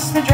Trust the